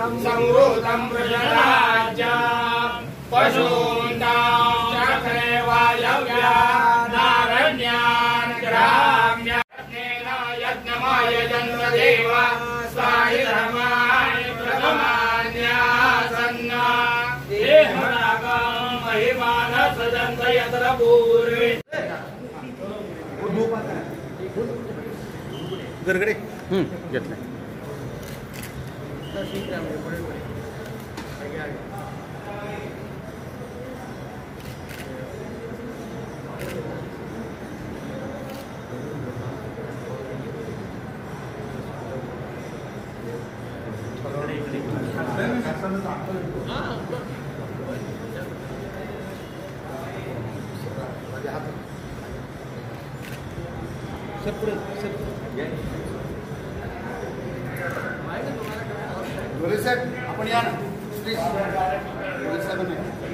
संवृतं वृषराज्य पशून्तां चक्रे वायव्या नारण्यान् ग्राम्यज्ञेन यज्ञमाय जन्मदेव स्वाहिधर्माणि प्रथमान्यासन्ना देहरागं महिमानसजन्त यत्र पूर्वे गरगडे घेतलं 더 시키라면 이거 보낼 거예요. 알게 알게. 세 프레 세 프레 예. साहेब आपण या ना प्लीज साहेब